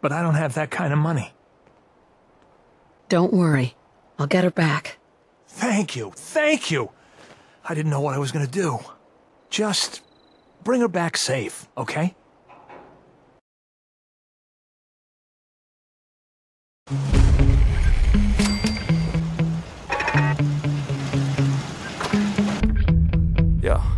but I don't have that kind of money. Don't worry. I'll get her back. Thank you, thank you! I didn't know what I was gonna do. Just bring her back safe, okay? Yeah.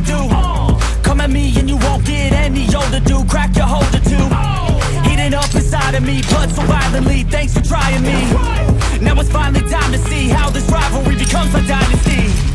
overdue Come at me and you won't get any older, dude. Crack your holder too. Heating up inside of me, blood so violently Thanks for trying me. Now it's finally time to see How this rivalry becomes a dynasty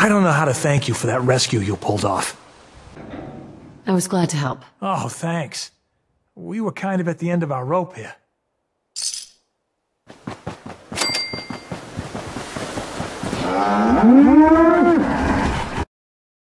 I don't know how to thank you for that rescue you pulled off. I was glad to help. Oh, thanks. We were kind of at the end of our rope here. Ah.